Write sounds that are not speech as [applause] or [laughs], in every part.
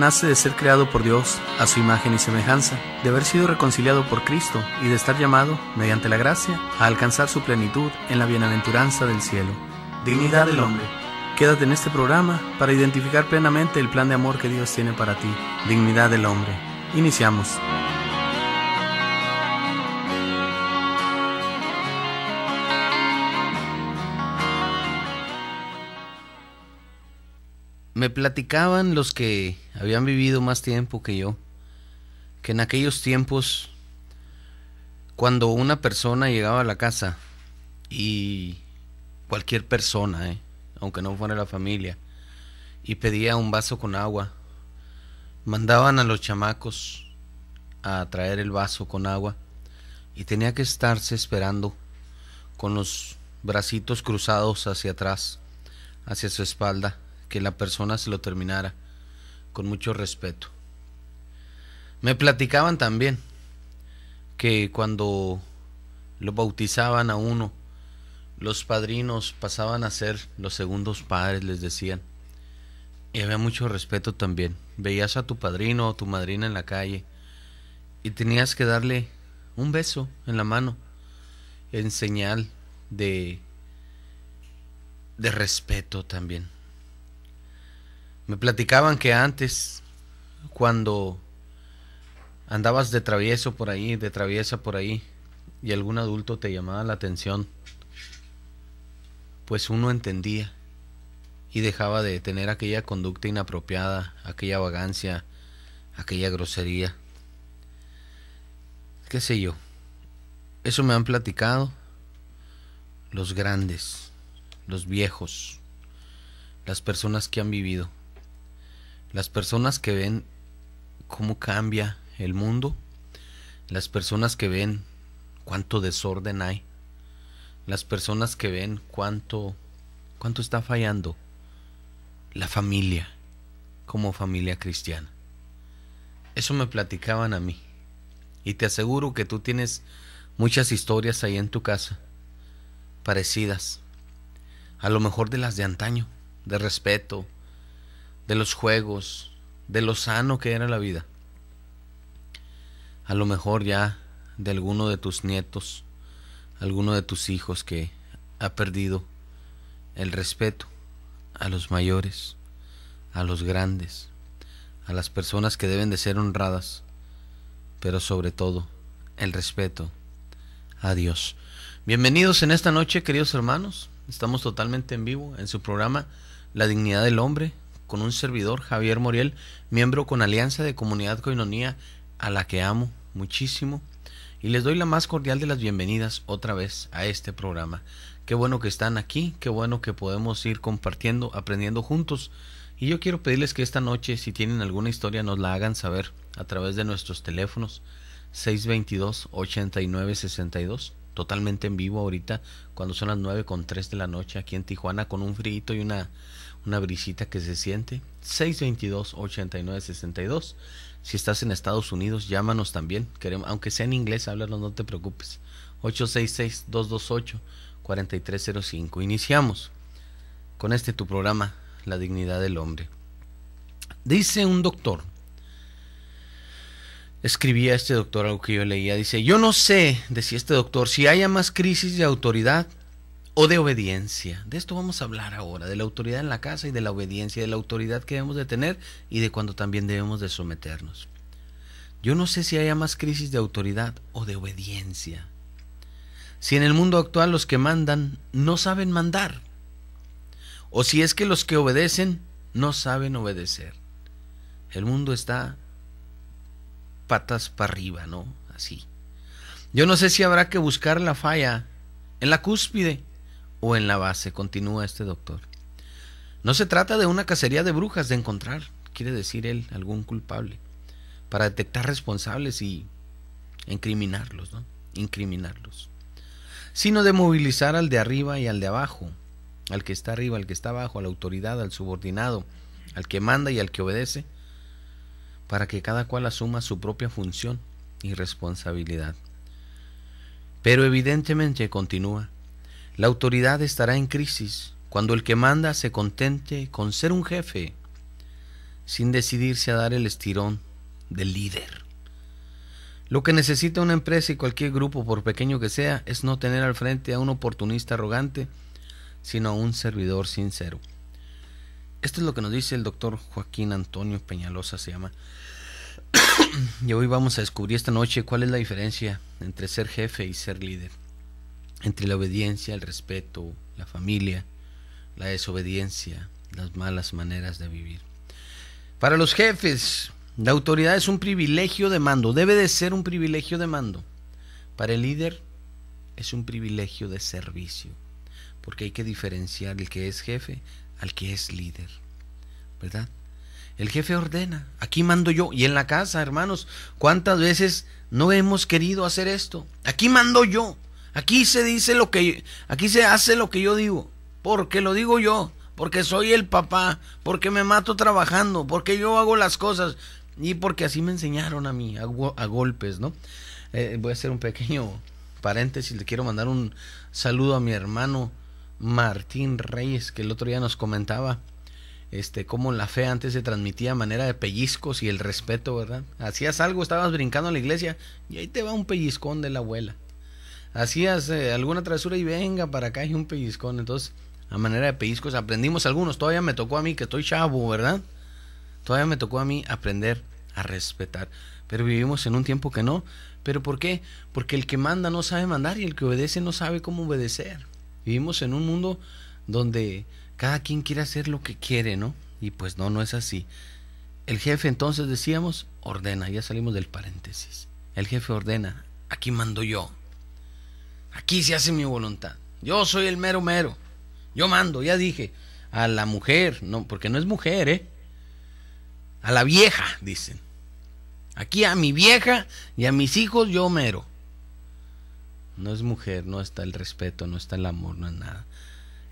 nace de ser creado por Dios a su imagen y semejanza, de haber sido reconciliado por Cristo y de estar llamado, mediante la gracia, a alcanzar su plenitud en la bienaventuranza del cielo. Dignidad del hombre. Quédate en este programa para identificar plenamente el plan de amor que Dios tiene para ti. Dignidad del hombre. Iniciamos. Me platicaban los que habían vivido más tiempo que yo, que en aquellos tiempos, cuando una persona llegaba a la casa, y cualquier persona, ¿eh? aunque no fuera la familia, y pedía un vaso con agua, mandaban a los chamacos a traer el vaso con agua, y tenía que estarse esperando con los bracitos cruzados hacia atrás, hacia su espalda, que la persona se lo terminara con mucho respeto. Me platicaban también que cuando lo bautizaban a uno, los padrinos pasaban a ser los segundos padres, les decían. Y había mucho respeto también. Veías a tu padrino o tu madrina en la calle y tenías que darle un beso en la mano en señal de de respeto también. Me platicaban que antes, cuando andabas de travieso por ahí, de traviesa por ahí, y algún adulto te llamaba la atención, pues uno entendía y dejaba de tener aquella conducta inapropiada, aquella vagancia, aquella grosería. ¿Qué sé yo? Eso me han platicado los grandes, los viejos, las personas que han vivido. Las personas que ven cómo cambia el mundo, las personas que ven cuánto desorden hay, las personas que ven cuánto cuánto está fallando la familia como familia cristiana. Eso me platicaban a mí. Y te aseguro que tú tienes muchas historias ahí en tu casa parecidas. A lo mejor de las de antaño, de respeto, de los juegos, de lo sano que era la vida. A lo mejor ya de alguno de tus nietos, alguno de tus hijos que ha perdido el respeto a los mayores, a los grandes, a las personas que deben de ser honradas, pero sobre todo el respeto a Dios. Bienvenidos en esta noche, queridos hermanos. Estamos totalmente en vivo en su programa La dignidad del hombre, con un servidor, Javier Moriel, miembro con Alianza de Comunidad Coinonía, a la que amo muchísimo. Y les doy la más cordial de las bienvenidas otra vez a este programa. Qué bueno que están aquí, qué bueno que podemos ir compartiendo, aprendiendo juntos. Y yo quiero pedirles que esta noche, si tienen alguna historia, nos la hagan saber a través de nuestros teléfonos 622-8962, totalmente en vivo ahorita, cuando son las 9 con 3 de la noche aquí en Tijuana, con un frío y una una brisita que se siente. 622-8962. Si estás en Estados Unidos, llámanos también. Queremos, aunque sea en inglés, háblanos, no te preocupes. 866-228-4305. Iniciamos con este tu programa, La Dignidad del Hombre. Dice un doctor, escribía este doctor algo que yo leía, dice, yo no sé, decía este doctor, si haya más crisis de autoridad o de obediencia. De esto vamos a hablar ahora, de la autoridad en la casa y de la obediencia, de la autoridad que debemos de tener y de cuando también debemos de someternos. Yo no sé si haya más crisis de autoridad o de obediencia. Si en el mundo actual los que mandan no saben mandar, o si es que los que obedecen no saben obedecer. El mundo está patas para arriba, ¿no? Así. Yo no sé si habrá que buscar la falla en la cúspide o en la base, continúa este doctor. No se trata de una cacería de brujas de encontrar, quiere decir él, algún culpable, para detectar responsables y incriminarlos, ¿no? Incriminarlos. Sino de movilizar al de arriba y al de abajo, al que está arriba, al que está abajo, a la autoridad, al subordinado, al que manda y al que obedece, para que cada cual asuma su propia función y responsabilidad. Pero evidentemente, continúa, la autoridad estará en crisis cuando el que manda se contente con ser un jefe, sin decidirse a dar el estirón del líder. Lo que necesita una empresa y cualquier grupo, por pequeño que sea, es no tener al frente a un oportunista arrogante, sino a un servidor sincero. Esto es lo que nos dice el doctor Joaquín Antonio Peñalosa, se llama. [coughs] y hoy vamos a descubrir esta noche cuál es la diferencia entre ser jefe y ser líder. Entre la obediencia, el respeto, la familia, la desobediencia, las malas maneras de vivir. Para los jefes, la autoridad es un privilegio de mando, debe de ser un privilegio de mando. Para el líder es un privilegio de servicio, porque hay que diferenciar el que es jefe al que es líder, ¿verdad? El jefe ordena, aquí mando yo, y en la casa, hermanos, ¿cuántas veces no hemos querido hacer esto? Aquí mando yo, aquí se dice lo que, aquí se hace lo que yo digo, porque lo digo yo, porque soy el papá, porque me mato trabajando, porque yo hago las cosas y porque así me enseñaron a mí, a, golpes, ¿no? Eh, voy a hacer un pequeño paréntesis, le quiero mandar un saludo a mi hermano Martín Reyes, que el otro día nos comentaba este cómo la fe antes se transmitía a manera de pellizcos y el respeto, ¿verdad? Hacías algo, estabas brincando a la iglesia y ahí te va un pellizcón de la abuela. Hacías eh, alguna travesura y venga para acá y un pellizcón. Entonces, a manera de pellizcos aprendimos algunos. Todavía me tocó a mí que estoy chavo, ¿verdad? Todavía me tocó a mí aprender a respetar. Pero vivimos en un tiempo que no. ¿Pero por qué? Porque el que manda no sabe mandar y el que obedece no sabe cómo obedecer. Vivimos en un mundo donde cada quien quiere hacer lo que quiere, ¿no? Y pues no, no es así. El jefe entonces decíamos, ordena, ya salimos del paréntesis. El jefe ordena, aquí mando yo. Aquí se hace mi voluntad. Yo soy el mero mero. Yo mando, ya dije, a la mujer, no, porque no es mujer, ¿eh? A la vieja, dicen. Aquí a mi vieja y a mis hijos yo mero no es mujer, no está el respeto, no está el amor, no es nada.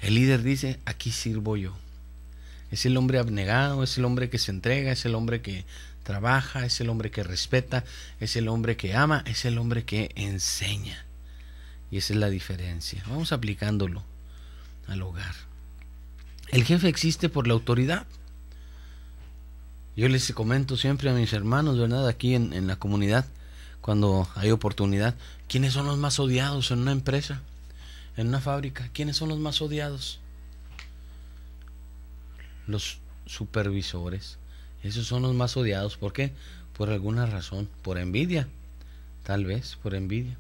El líder dice, aquí sirvo yo. Es el hombre abnegado, es el hombre que se entrega, es el hombre que trabaja, es el hombre que respeta, es el hombre que ama, es el hombre que enseña. Y esa es la diferencia. Vamos aplicándolo al hogar. El jefe existe por la autoridad. Yo les comento siempre a mis hermanos, ¿verdad? Aquí en, en la comunidad, cuando hay oportunidad, ¿quiénes son los más odiados en una empresa? En una fábrica, ¿quiénes son los más odiados? Los supervisores. Esos son los más odiados. ¿Por qué? Por alguna razón. Por envidia. Tal vez, por envidia.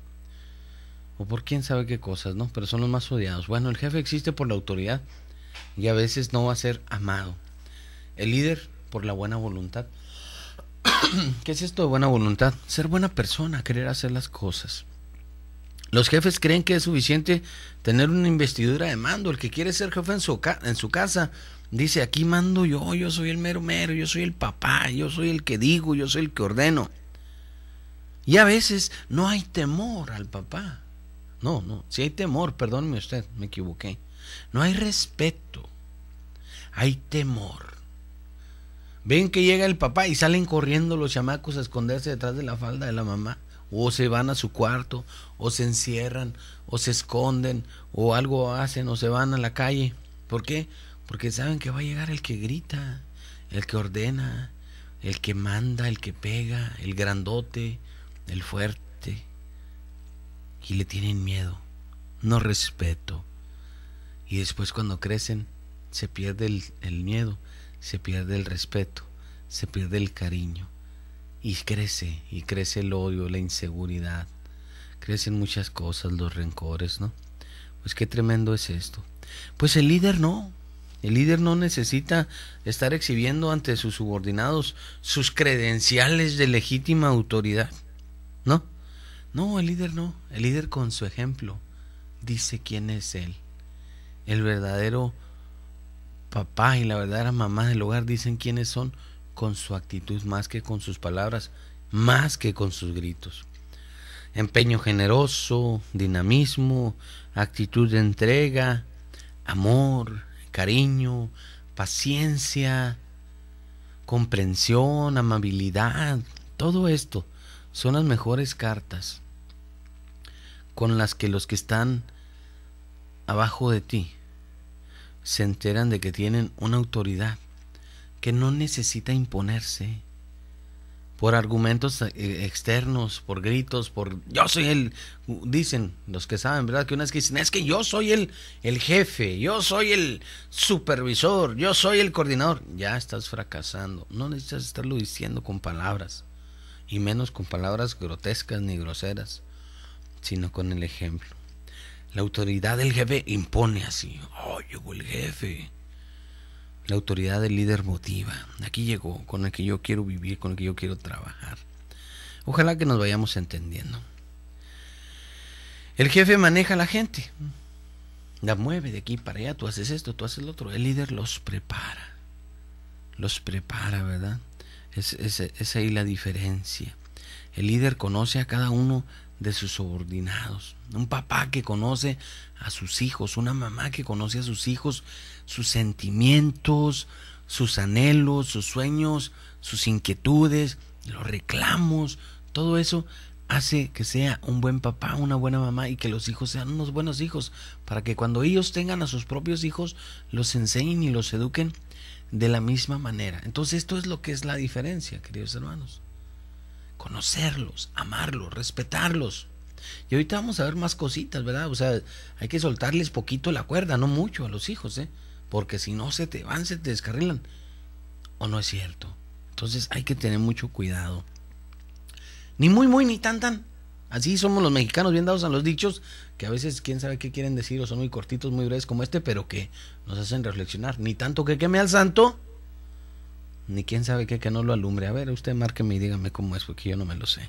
O por quién sabe qué cosas, ¿no? Pero son los más odiados. Bueno, el jefe existe por la autoridad y a veces no va a ser amado. El líder por la buena voluntad. [coughs] ¿Qué es esto de buena voluntad? Ser buena persona, querer hacer las cosas. Los jefes creen que es suficiente tener una investidura de mando. El que quiere ser jefe en su, en su casa dice, aquí mando yo, yo soy el mero mero, yo soy el papá, yo soy el que digo, yo soy el que ordeno. Y a veces no hay temor al papá. No, no, si hay temor, perdóneme usted, me equivoqué. No hay respeto, hay temor. Ven que llega el papá y salen corriendo los chamacos a esconderse detrás de la falda de la mamá. O se van a su cuarto, o se encierran, o se esconden, o algo hacen, o se van a la calle. ¿Por qué? Porque saben que va a llegar el que grita, el que ordena, el que manda, el que pega, el grandote, el fuerte. Y le tienen miedo, no respeto. Y después cuando crecen se pierde el, el miedo se pierde el respeto, se pierde el cariño y crece, y crece el odio, la inseguridad, crecen muchas cosas, los rencores, ¿no? Pues qué tremendo es esto. Pues el líder no, el líder no necesita estar exhibiendo ante sus subordinados sus credenciales de legítima autoridad, ¿no? No, el líder no, el líder con su ejemplo dice quién es él, el verdadero papá y la verdadera mamá del hogar dicen quiénes son con su actitud más que con sus palabras, más que con sus gritos. Empeño generoso, dinamismo, actitud de entrega, amor, cariño, paciencia, comprensión, amabilidad, todo esto son las mejores cartas con las que los que están abajo de ti se enteran de que tienen una autoridad que no necesita imponerse por argumentos eh, externos, por gritos, por yo soy el, dicen los que saben, ¿verdad? Que unas que dicen, es que yo soy el, el jefe, yo soy el supervisor, yo soy el coordinador. Ya estás fracasando. No necesitas estarlo diciendo con palabras, y menos con palabras grotescas ni groseras, sino con el ejemplo. La autoridad del jefe impone así, oh, llegó el jefe la autoridad del líder motiva. Aquí llegó, con el que yo quiero vivir, con el que yo quiero trabajar. Ojalá que nos vayamos entendiendo. El jefe maneja a la gente. La mueve de aquí para allá. Tú haces esto, tú haces lo otro. El líder los prepara. Los prepara, ¿verdad? Es, es ahí la diferencia. El líder conoce a cada uno de sus subordinados. Un papá que conoce a sus hijos, una mamá que conoce a sus hijos, sus sentimientos, sus anhelos, sus sueños, sus inquietudes, los reclamos, todo eso hace que sea un buen papá, una buena mamá y que los hijos sean unos buenos hijos, para que cuando ellos tengan a sus propios hijos, los enseñen y los eduquen de la misma manera. Entonces esto es lo que es la diferencia, queridos hermanos. Conocerlos, amarlos, respetarlos. Y ahorita vamos a ver más cositas, ¿verdad? O sea, hay que soltarles poquito la cuerda, no mucho a los hijos, ¿eh? Porque si no se te van, se te descarrilan. ¿O no es cierto? Entonces hay que tener mucho cuidado. Ni muy, muy, ni tan, tan. Así somos los mexicanos bien dados a los dichos, que a veces quién sabe qué quieren decir, o son muy cortitos, muy breves como este, pero que nos hacen reflexionar. Ni tanto que queme al santo, ni quién sabe qué que no lo alumbre. A ver, usted márqueme y dígame cómo es, porque yo no me lo sé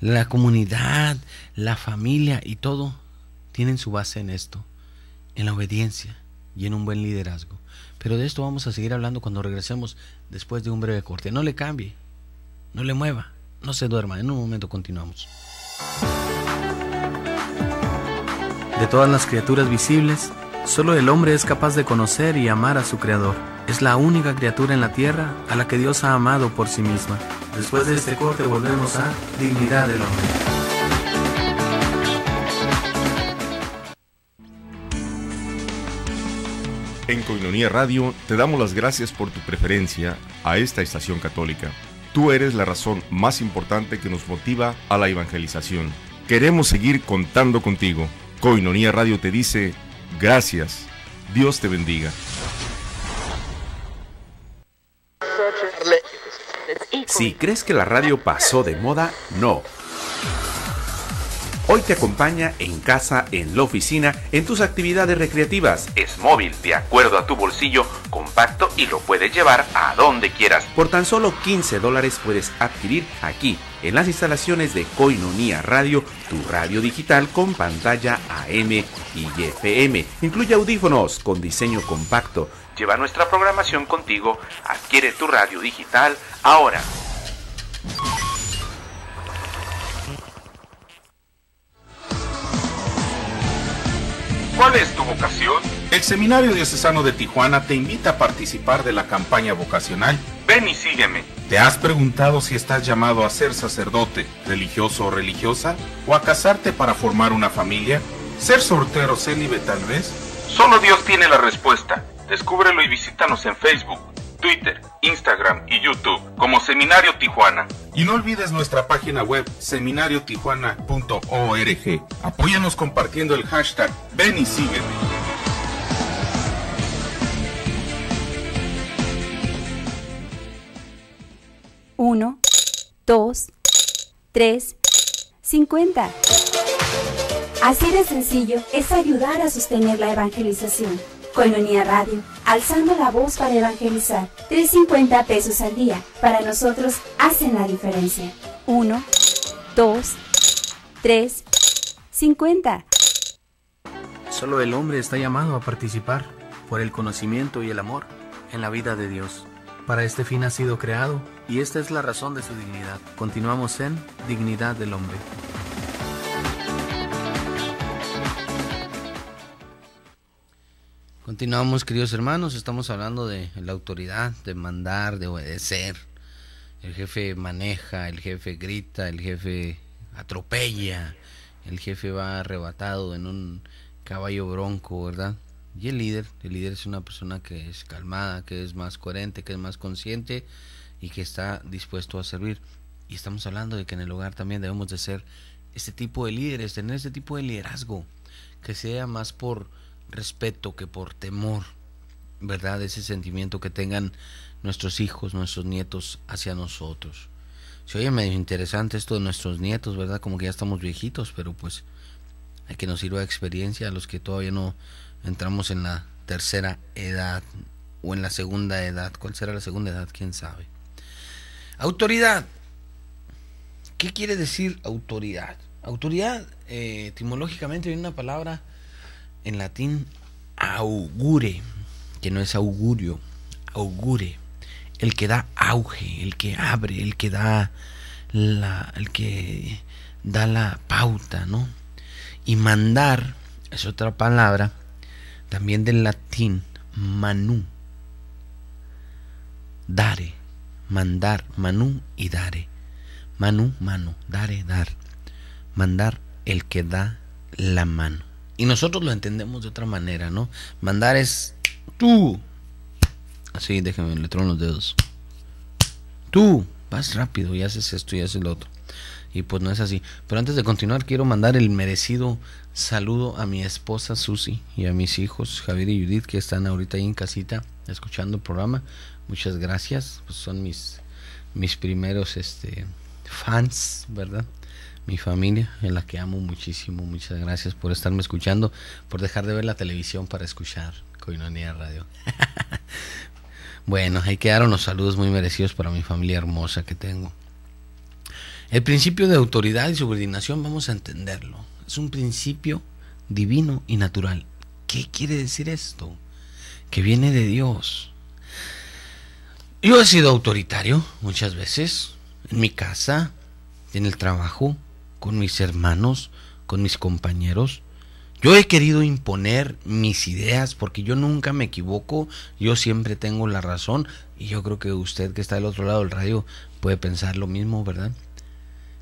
la comunidad, la familia y todo tienen su base en esto, en la obediencia y en un buen liderazgo. Pero de esto vamos a seguir hablando cuando regresemos después de un breve corte. No le cambie, no le mueva, no se duerma. En un momento continuamos. De todas las criaturas visibles, solo el hombre es capaz de conocer y amar a su Creador. Es la única criatura en la tierra a la que Dios ha amado por sí misma. Después de este corte volvemos a Dignidad del Hombre. En Coinonía Radio te damos las gracias por tu preferencia a esta estación católica. Tú eres la razón más importante que nos motiva a la evangelización. Queremos seguir contando contigo. Coinonía Radio te dice, gracias. Dios te bendiga. Si crees que la radio pasó de moda, no. Hoy te acompaña en casa, en la oficina, en tus actividades recreativas. Es móvil, de acuerdo a tu bolsillo, compacto y lo puedes llevar a donde quieras. Por tan solo 15 dólares puedes adquirir aquí, en las instalaciones de Coinonía Radio, tu radio digital con pantalla AM y FM. Incluye audífonos con diseño compacto Lleva nuestra programación contigo. Adquiere tu radio digital ahora. ¿Cuál es tu vocación? El Seminario Diocesano de Tijuana te invita a participar de la campaña vocacional Ven y sígueme. ¿Te has preguntado si estás llamado a ser sacerdote, religioso o religiosa? ¿O a casarte para formar una familia? ¿Ser soltero célibe tal vez? Solo Dios tiene la respuesta. Descúbrelo y visítanos en Facebook, Twitter, Instagram y YouTube como Seminario Tijuana. Y no olvides nuestra página web seminariotijuana.org. Apóyanos compartiendo el hashtag Ven y sígueme. Uno, dos, tres, cincuenta. Así de sencillo es ayudar a sostener la evangelización. Coinonía Radio, alzando la voz para evangelizar. 350 pesos al día. Para nosotros hacen la diferencia. 1, 2, 3, 50. Solo el hombre está llamado a participar por el conocimiento y el amor en la vida de Dios. Para este fin ha sido creado y esta es la razón de su dignidad. Continuamos en Dignidad del Hombre. Continuamos, queridos hermanos, estamos hablando de la autoridad, de mandar, de obedecer. El jefe maneja, el jefe grita, el jefe atropella, el jefe va arrebatado en un caballo bronco, ¿verdad? Y el líder, el líder es una persona que es calmada, que es más coherente, que es más consciente y que está dispuesto a servir. Y estamos hablando de que en el hogar también debemos de ser este tipo de líderes, tener este tipo de liderazgo, que sea más por respeto que por temor, ¿verdad? Ese sentimiento que tengan nuestros hijos, nuestros nietos hacia nosotros. Se oye medio interesante esto de nuestros nietos, ¿verdad? Como que ya estamos viejitos, pero pues hay que nos sirva de experiencia a los que todavía no entramos en la tercera edad o en la segunda edad. ¿Cuál será la segunda edad? ¿Quién sabe? Autoridad. ¿Qué quiere decir autoridad? Autoridad, eh, etimológicamente, viene una palabra en latín augure, que no es augurio, augure, el que da auge, el que abre, el que da la, el que da la pauta, ¿no? Y mandar es otra palabra, también del latín manu, dare, mandar, manu y dare, manu, mano, dare, dar, mandar el que da la mano. Y nosotros lo entendemos de otra manera, ¿no? Mandar es tú. Así, déjeme, le trono los dedos. Tú, vas rápido y haces esto y haces lo otro. Y pues no es así. Pero antes de continuar, quiero mandar el merecido saludo a mi esposa Susi y a mis hijos Javier y Judith que están ahorita ahí en casita escuchando el programa. Muchas gracias. Pues son mis, mis primeros este, fans, ¿verdad? Mi familia, en la que amo muchísimo. Muchas gracias por estarme escuchando, por dejar de ver la televisión para escuchar Coinonía Radio. [laughs] bueno, ahí quedaron los saludos muy merecidos para mi familia hermosa que tengo. El principio de autoridad y subordinación, vamos a entenderlo. Es un principio divino y natural. ¿Qué quiere decir esto? Que viene de Dios. Yo he sido autoritario muchas veces, en mi casa, en el trabajo, con mis hermanos, con mis compañeros. Yo he querido imponer mis ideas porque yo nunca me equivoco, yo siempre tengo la razón y yo creo que usted que está del otro lado del radio puede pensar lo mismo, ¿verdad?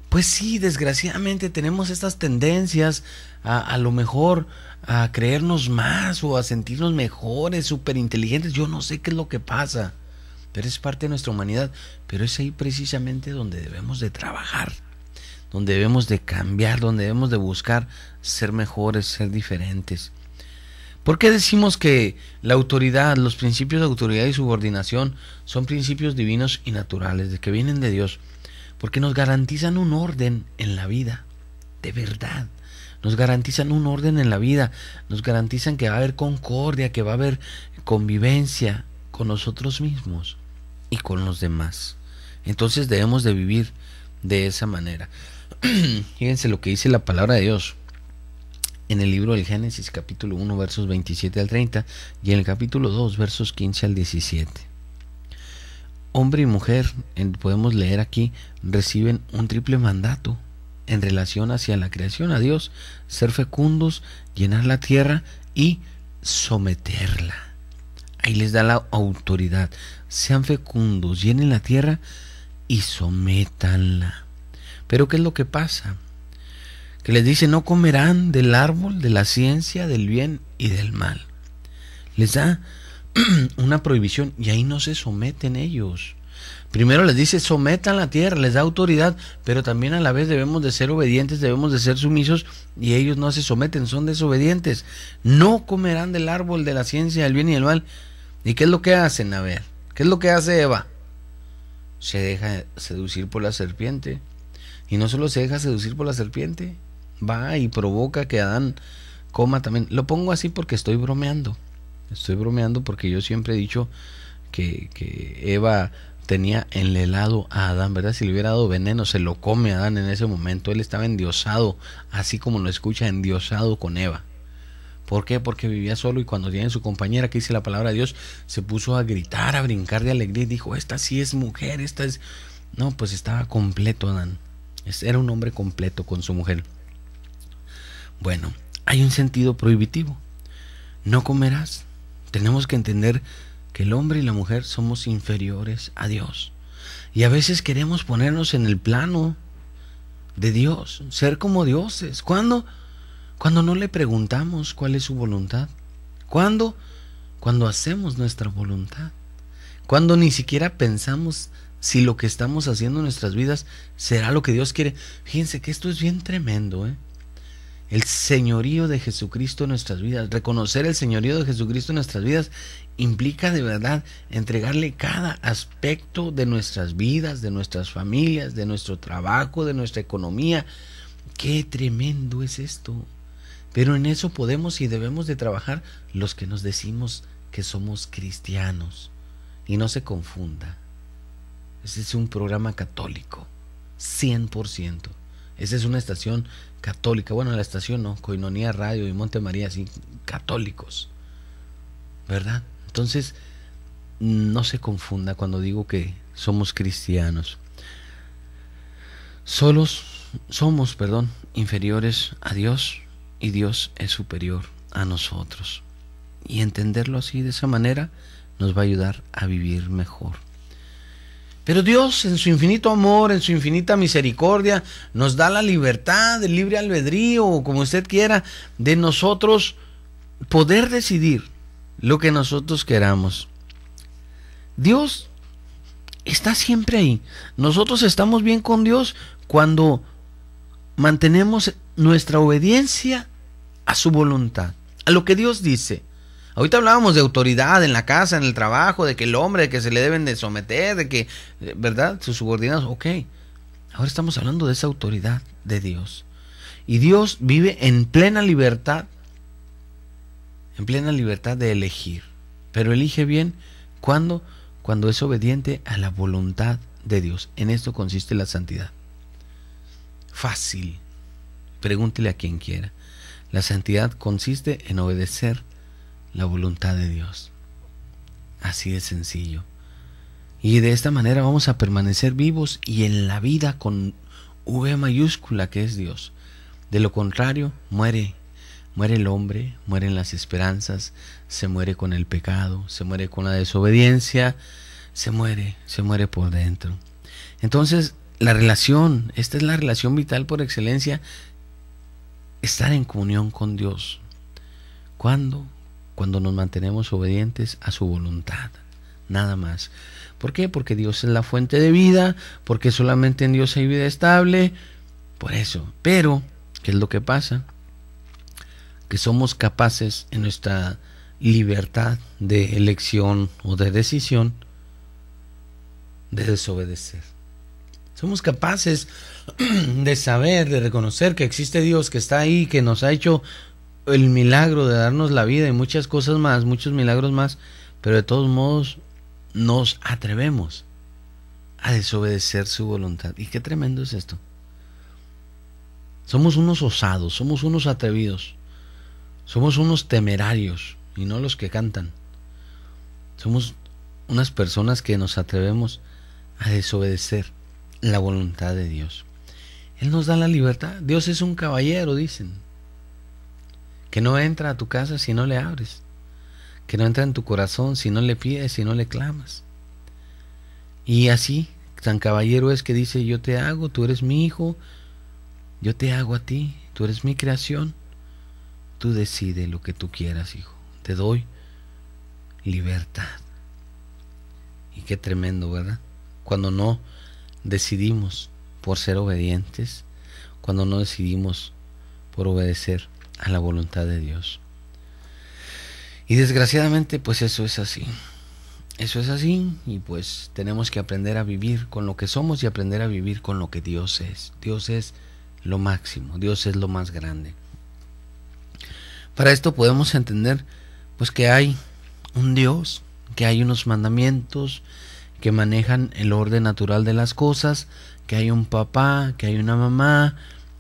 Pues sí, desgraciadamente tenemos estas tendencias a, a lo mejor a creernos más o a sentirnos mejores, súper inteligentes. Yo no sé qué es lo que pasa, pero es parte de nuestra humanidad. Pero es ahí precisamente donde debemos de trabajar donde debemos de cambiar, donde debemos de buscar ser mejores, ser diferentes. ¿Por qué decimos que la autoridad, los principios de autoridad y subordinación son principios divinos y naturales, de que vienen de Dios? Porque nos garantizan un orden en la vida, de verdad. Nos garantizan un orden en la vida, nos garantizan que va a haber concordia, que va a haber convivencia con nosotros mismos y con los demás. Entonces debemos de vivir de esa manera. [clears throat] Fíjense lo que dice la palabra de Dios en el libro del Génesis capítulo 1 versos 27 al 30 y en el capítulo 2 versos 15 al 17. Hombre y mujer, podemos leer aquí, reciben un triple mandato en relación hacia la creación a Dios, ser fecundos, llenar la tierra y someterla. Ahí les da la autoridad. Sean fecundos, llenen la tierra y sométanla. Pero ¿qué es lo que pasa? Que les dice, no comerán del árbol de la ciencia del bien y del mal. Les da [clears throat] una prohibición y ahí no se someten ellos. Primero les dice, sometan la tierra, les da autoridad, pero también a la vez debemos de ser obedientes, debemos de ser sumisos y ellos no se someten, son desobedientes. No comerán del árbol de la ciencia del bien y del mal. ¿Y qué es lo que hacen? A ver, ¿qué es lo que hace Eva? Se deja seducir por la serpiente y no solo se deja seducir por la serpiente, va y provoca que Adán coma también. Lo pongo así porque estoy bromeando. Estoy bromeando porque yo siempre he dicho que, Eva tenía en el helado a Adán, ¿verdad? Si le hubiera dado veneno, se lo come Adán en ese momento. Él estaba endiosado, así como lo escucha, endiosado con Eva. ¿Por qué? Porque vivía solo y cuando tiene su compañera que dice la palabra de Dios, se puso a gritar, a brincar de alegría y dijo, esta sí es mujer, esta es... No, pues estaba completo Adán. Era un hombre completo con su mujer. Bueno, hay un sentido prohibitivo. No comerás. Tenemos que entender que el hombre y la mujer somos inferiores a Dios. Y a veces queremos ponernos en el plano de Dios, ser como dioses. ¿Cuándo? Cuando no le preguntamos cuál es su voluntad. ¿Cuándo? Cuando hacemos nuestra voluntad. Cuando ni siquiera pensamos si lo que estamos haciendo en nuestras vidas será lo que Dios quiere. Fíjense que esto es bien tremendo, ¿eh? El señorío de Jesucristo en nuestras vidas, reconocer el señorío de Jesucristo en nuestras vidas implica de verdad entregarle cada aspecto de nuestras vidas, de nuestras familias, de nuestro trabajo, de nuestra economía. Qué tremendo es esto. Pero en eso podemos y debemos de trabajar los que nos decimos que somos cristianos. Y no se confunda. Ese es un programa católico. 100%. Esa es una estación católica. Bueno, la estación no, Coinonía Radio y Monte María, sí, católicos. ¿Verdad? Entonces, no se confunda cuando digo que somos cristianos. Solos somos, perdón, inferiores a Dios y Dios es superior a nosotros. Y entenderlo así, de esa manera, nos va a ayudar a vivir mejor. Pero Dios, en su infinito amor, en su infinita misericordia, nos da la libertad, el libre albedrío, o como usted quiera, de nosotros poder decidir lo que nosotros queramos. Dios está siempre ahí. Nosotros estamos bien con Dios cuando mantenemos nuestra obediencia a su voluntad, a lo que Dios dice. Ahorita hablábamos de autoridad en la casa, en el trabajo, de que el hombre, de que se le deben de someter, de que, eh, ¿verdad? Sus subordinados, ok. Ahora estamos hablando de esa autoridad de Dios. Y Dios vive en plena libertad, en plena libertad de elegir. Pero elige bien cuando, cuando es obediente a la voluntad de Dios. En esto consiste la santidad. Fácil. Pregúntele a quien quiera. La santidad consiste en obedecer la voluntad de Dios. Así de sencillo. Y de esta manera vamos a permanecer vivos y en la vida con V mayúscula que es Dios. De lo contrario, muere. Muere el hombre, mueren las esperanzas, se muere con el pecado, se muere con la desobediencia, se muere, se muere por dentro. Entonces, la relación, esta es la relación vital por excelencia, estar en comunión con Dios. ¿Cuándo? Cuando nos mantenemos obedientes a su voluntad. Nada más. ¿Por qué? Porque Dios es la fuente de vida, porque solamente en Dios hay vida estable. Por eso. Pero, ¿qué es lo que pasa? Que somos capaces en nuestra libertad de elección o de decisión de desobedecer. Somos capaces [clears throat] de saber, de reconocer que existe Dios, que está ahí, que nos ha hecho el milagro de darnos la vida y muchas cosas más, muchos milagros más, pero de todos modos nos atrevemos a desobedecer su voluntad. Y qué tremendo es esto. Somos unos osados, somos unos atrevidos, somos unos temerarios y no los que cantan. Somos unas personas que nos atrevemos a desobedecer la voluntad de Dios. Él nos da la libertad. Dios es un caballero, dicen que no entra a tu casa si no le abres, que no entra en tu corazón si no le pides, si no le clamas. Y así, San Caballero es que dice, yo te hago, tú eres mi hijo, yo te hago a ti, tú eres mi creación, tú decides lo que tú quieras, hijo, te doy libertad. Y qué tremendo, ¿verdad? Cuando no decidimos por ser obedientes, cuando no decidimos por obedecer a la voluntad de Dios. Y desgraciadamente pues eso es así. Eso es así y pues tenemos que aprender a vivir con lo que somos y aprender a vivir con lo que Dios es. Dios es lo máximo, Dios es lo más grande. Para esto podemos entender pues que hay un Dios, que hay unos mandamientos que manejan el orden natural de las cosas, que hay un papá, que hay una mamá,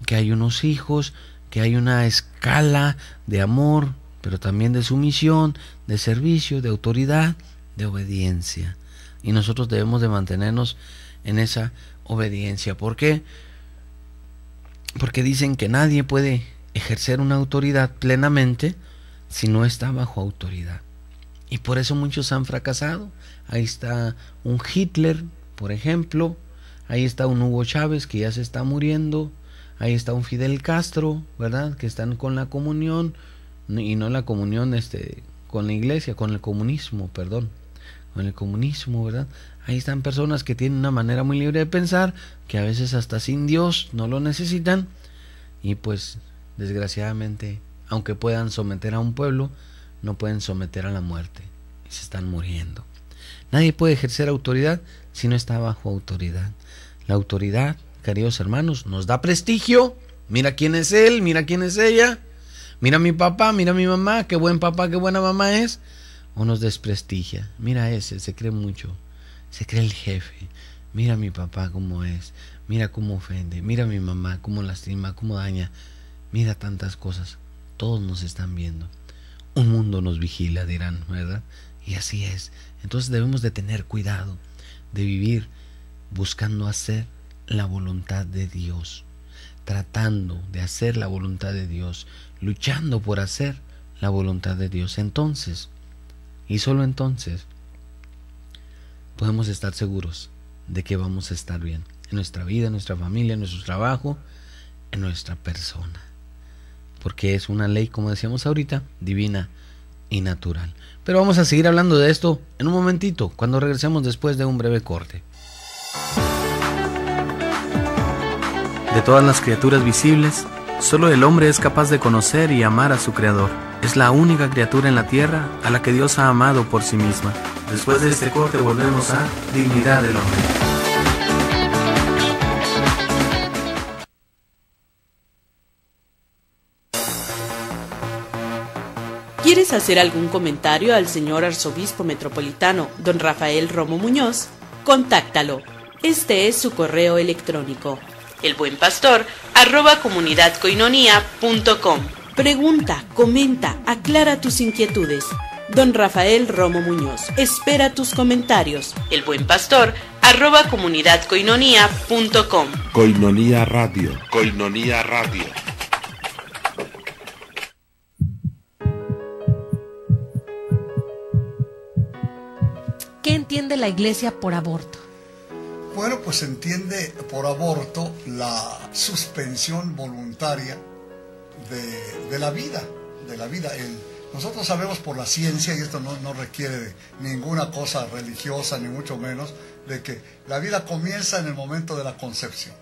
que hay unos hijos, que hay una escala de amor, pero también de sumisión, de servicio, de autoridad, de obediencia. Y nosotros debemos de mantenernos en esa obediencia. ¿Por qué? Porque dicen que nadie puede ejercer una autoridad plenamente si no está bajo autoridad. Y por eso muchos han fracasado. Ahí está un Hitler, por ejemplo. Ahí está un Hugo Chávez que ya se está muriendo. Ahí está un Fidel Castro, ¿verdad? Que están con la comunión y no la comunión este con la iglesia, con el comunismo, perdón, con el comunismo, ¿verdad? Ahí están personas que tienen una manera muy libre de pensar, que a veces hasta sin Dios no lo necesitan, y pues desgraciadamente, aunque puedan someter a un pueblo, no pueden someter a la muerte, y se están muriendo. Nadie puede ejercer autoridad si no está bajo autoridad. La autoridad, queridos hermanos, nos da prestigio. Mira quién es él, mira quién es ella. Mira mi papá, mira mi mamá, qué buen papá, qué buena mamá es. O nos desprestigia. Mira ese, se cree mucho. Se cree el jefe. Mira mi papá cómo es. Mira cómo ofende. Mira mi mamá cómo lastima, cómo daña. Mira tantas cosas. Todos nos están viendo. Un mundo nos vigila, dirán, ¿verdad? Y así es. Entonces debemos de tener cuidado de vivir buscando hacer la voluntad de Dios, tratando de hacer la voluntad de Dios, luchando por hacer la voluntad de Dios. Entonces, y solo entonces, podemos estar seguros de que vamos a estar bien en nuestra vida, en nuestra familia, en nuestro trabajo, en nuestra persona. Porque es una ley, como decíamos ahorita, divina y natural. Pero vamos a seguir hablando de esto en un momentito, cuando regresemos después de un breve corte. De todas las criaturas visibles, solo el hombre es capaz de conocer y amar a su Creador. Es la única criatura en la tierra a la que Dios ha amado por sí misma. Después de este corte volvemos a Dignidad del Hombre. ¿Quieres hacer algún comentario al señor arzobispo metropolitano, don Rafael Romo Muñoz? Contáctalo. Este es su correo electrónico. El buen pastor arroba comunidadcoinonía.com. Pregunta, comenta, aclara tus inquietudes. Don Rafael Romo Muñoz espera tus comentarios. El buen pastor arroba comunidadcoinonía.com. Coinonía Radio. Coinonía Radio. ¿Qué entiende la iglesia por aborto? Bueno, pues entiende por aborto la suspensión voluntaria de, la vida, de la vida. nosotros sabemos por la ciencia, y esto no, requiere de ninguna cosa religiosa, ni mucho menos, de que la vida comienza en el momento de la concepción.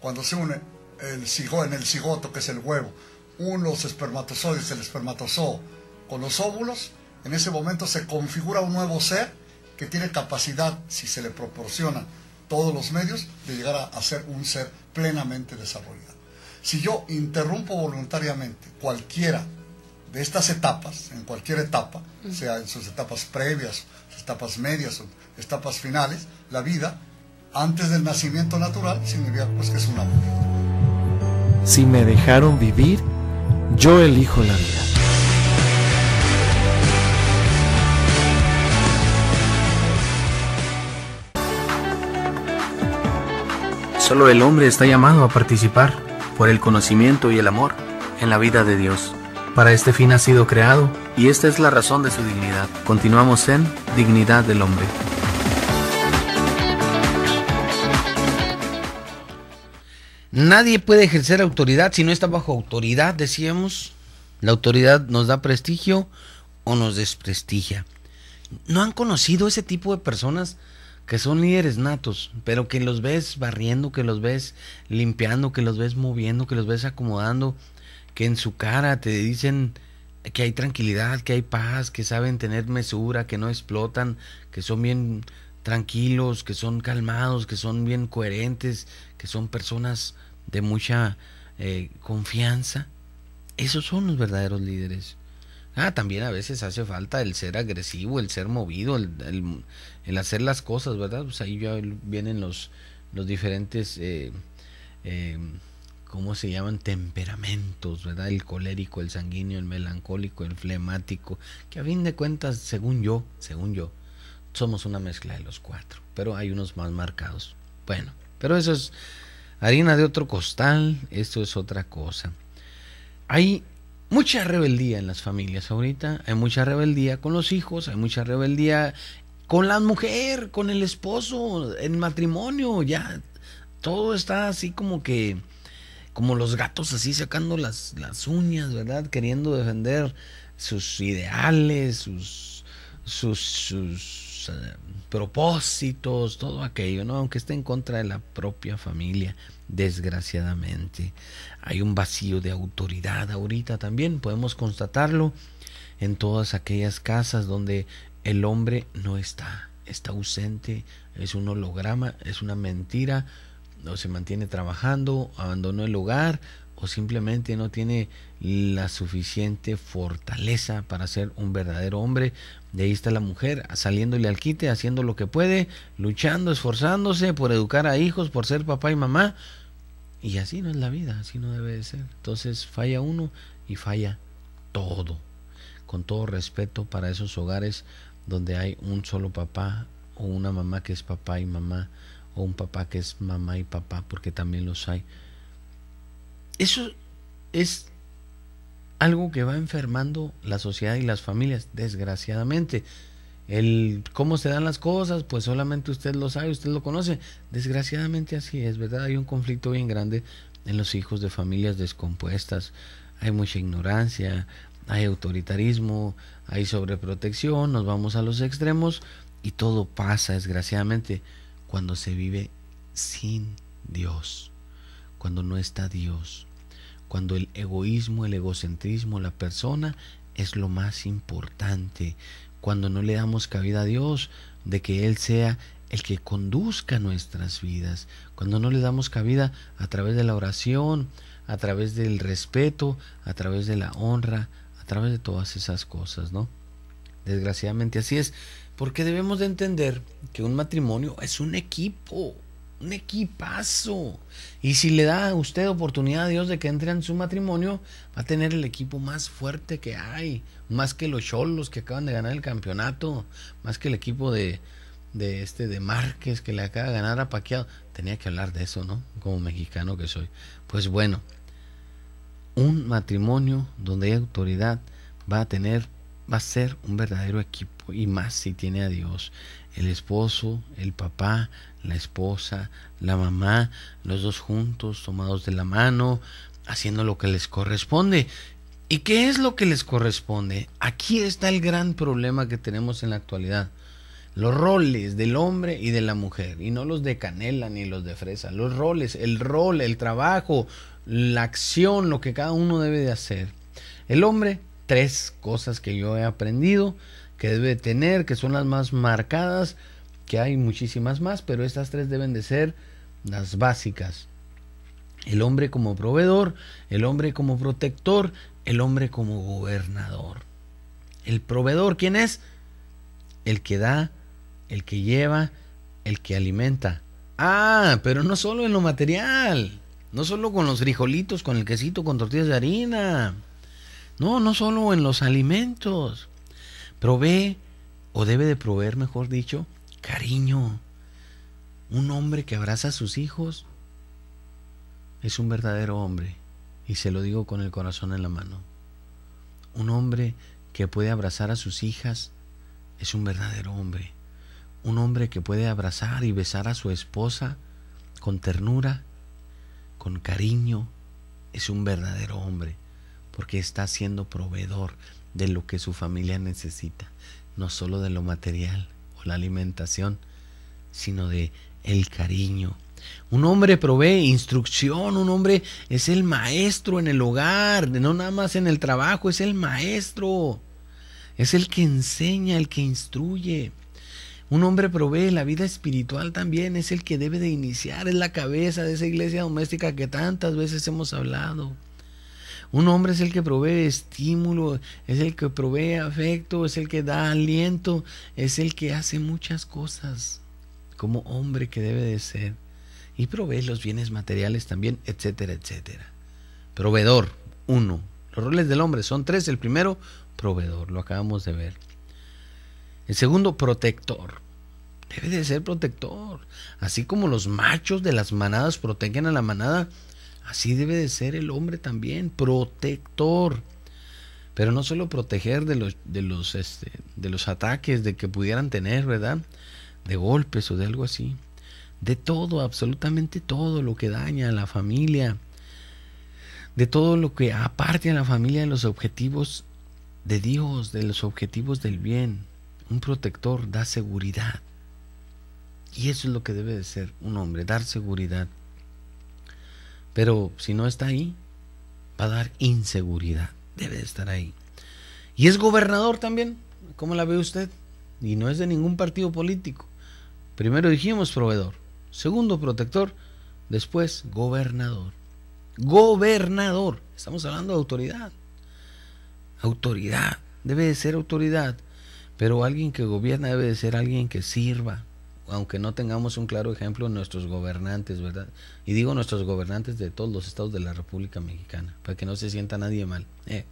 Cuando se une el cigoto, en el cigoto, que es el huevo, unos espermatozoides, el espermatozoo, con los óvulos, en ese momento se configura un nuevo ser que tiene capacidad, si se le proporciona todos los medios, de llegar a, ser un ser plenamente desarrollado. Si yo interrumpo voluntariamente cualquiera de estas etapas, en cualquier etapa, sea en sus etapas previas, sus etapas medias o etapas finales, la vida, antes del nacimiento natural, significa pues que es una muerte. Si me dejaron vivir, yo elijo la vida. Solo el hombre está llamado a participar, por el conocimiento y el amor, en la vida de Dios. Para este fin ha sido creado y esta es la razón de su dignidad. Continuamos en Dignidad del Hombre. Nadie puede ejercer autoridad si no está bajo autoridad, decíamos. La autoridad nos da prestigio o nos desprestigia. ¿No han conocido ese tipo de personas que son líderes natos, pero que los ves barriendo, que los ves limpiando, que los ves moviendo, que los ves acomodando, que en su cara te dicen que hay tranquilidad, que hay paz, que saben tener mesura, que no explotan, que son bien tranquilos, que son calmados, que son bien coherentes, que son personas de mucha eh, confianza. Esos son los verdaderos líderes. Ah, también a veces hace falta el ser agresivo, el ser movido, el, hacer las cosas, ¿verdad? Pues ahí ya vienen los, los diferentes, eh, eh, ¿cómo se llaman? Temperamentos, ¿verdad? El colérico, el sanguíneo, el melancólico, el flemático, que a fin de cuentas, según yo, según yo, somos una mezcla de los cuatro, pero hay unos más marcados. Bueno, pero eso es harina de otro costal, esto es otra cosa. Hay mucha rebeldía en las familias ahorita, hay mucha rebeldía con los hijos, hay mucha rebeldía con la mujer, con el esposo, en matrimonio, ya todo está así como que como los gatos así sacando las, las uñas, ¿verdad? Queriendo defender sus ideales, sus, sus, eh, propósitos, todo aquello, ¿no? Aunque esté en contra de la propia familia, desgraciadamente. Hay un vacío de autoridad ahorita también, podemos constatarlo en todas aquellas casas donde el hombre no está, está ausente, es un holograma, es una mentira, o se mantiene trabajando, abandonó el hogar o simplemente no tiene la suficiente fortaleza para ser un verdadero hombre. De ahí está la mujer saliéndole al quite, haciendo lo que puede, luchando, esforzándose por educar a hijos, por ser papá y mamá. Y así no es la vida, así no debe de ser. Entonces falla uno y falla todo. Con todo respeto para esos hogares donde hay un solo papá o una mamá que es papá y mamá o un papá que es mamá y papá, porque también los hay. Eso es algo que va enfermando la sociedad y las familias, desgraciadamente. El cómo se dan las cosas, pues solamente usted lo sabe, usted lo conoce. Desgraciadamente así es, ¿verdad? Hay un conflicto bien grande en los hijos de familias descompuestas. Hay mucha ignorancia, hay autoritarismo, hay sobreprotección, nos vamos a los extremos y todo pasa, desgraciadamente, cuando se vive sin Dios, cuando no está Dios, cuando el egoísmo, el egocentrismo, la persona es lo más importante, cuando no le damos cabida a Dios de que Él sea el que conduzca nuestras vidas, cuando no le damos cabida a través de la oración, a través del respeto, a través de la honra, a través de todas esas cosas, ¿no? Desgraciadamente así es. Porque debemos de entender que un matrimonio es un equipo, un equipazo. Y si le da a usted oportunidad a Dios de que entre en su matrimonio, va a tener el equipo más fuerte que hay. Más que los cholos que acaban de ganar el campeonato. Más que el equipo de, de este de Márquez que le acaba de ganar a Paqueado. Tenía que hablar de eso, ¿no? Como mexicano que soy. Pues bueno, un matrimonio donde hay autoridad va a tener va a ser un verdadero equipo y más si tiene a Dios. El esposo, el papá, la esposa, la mamá, los dos juntos, tomados de la mano, haciendo lo que les corresponde. ¿Y qué es lo que les corresponde? Aquí está el gran problema que tenemos en la actualidad. Los roles del hombre y de la mujer, y no los de canela ni los de fresa, los roles, el rol, el trabajo, la acción, lo que cada uno debe de hacer. El hombre tres cosas que yo he aprendido que debe tener, que son las más marcadas, que hay muchísimas más, pero estas tres deben de ser las básicas. El hombre como proveedor, el hombre como protector, el hombre como gobernador. El proveedor, ¿quién es? El que da, el que lleva, el que alimenta. Ah, pero no solo en lo material, no solo con los frijolitos, con el quesito, con tortillas de harina. No, no solo en los alimentos. Provee, o debe de proveer, mejor dicho, cariño. Un hombre que abraza a sus hijos es un verdadero hombre. Y se lo digo con el corazón en la mano. Un hombre que puede abrazar a sus hijas es un verdadero hombre. Un hombre que puede abrazar y besar a su esposa con ternura, con cariño, es un verdadero hombre porque está siendo proveedor de lo que su familia necesita, no solo de lo material o la alimentación, sino de el cariño. Un hombre provee instrucción, un hombre es el maestro en el hogar, no nada más en el trabajo, es el maestro. Es el que enseña, el que instruye. Un hombre provee la vida espiritual también, es el que debe de iniciar, es la cabeza de esa iglesia doméstica que tantas veces hemos hablado. Un hombre es el que provee estímulo, es el que provee afecto, es el que da aliento, es el que hace muchas cosas como hombre que debe de ser. Y provee los bienes materiales también, etcétera, etcétera. Proveedor, uno. Los roles del hombre son tres. El primero, proveedor, lo acabamos de ver. El segundo, protector. Debe de ser protector. Así como los machos de las manadas protegen a la manada, Así debe de ser el hombre también, protector. Pero no solo proteger de los, de los, este, de los ataques de que pudieran tener, ¿verdad? De golpes o de algo así. De todo, absolutamente todo lo que daña a la familia. De todo lo que aparte a la familia de los objetivos de Dios, de los objetivos del bien. Un protector da seguridad. Y eso es lo que debe de ser un hombre, dar seguridad. Pero si no está ahí, va a dar inseguridad. Debe de estar ahí. Y es gobernador también. ¿Cómo la ve usted? Y no es de ningún partido político. Primero dijimos proveedor. Segundo protector. Después gobernador. Gobernador. Estamos hablando de autoridad. Autoridad. Debe de ser autoridad. Pero alguien que gobierna debe de ser alguien que sirva, aunque no tengamos un claro ejemplo nuestros gobernantes, ¿verdad? Y digo nuestros gobernantes de todos los estados de la República Mexicana, para que no se sienta nadie mal, eh,